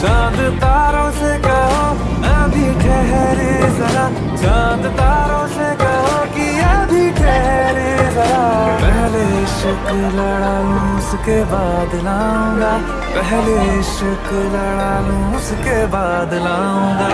चाँद तारों से कहो, अभी ठहरे जरा। चाँद तारों से कहो कि अभी ठहरे जरा। पहले इश्क लड़ा लूँ, उसके बाद लाऊँगा पहले इश्क लड़ा लूँ, उसके बाद लाऊँगा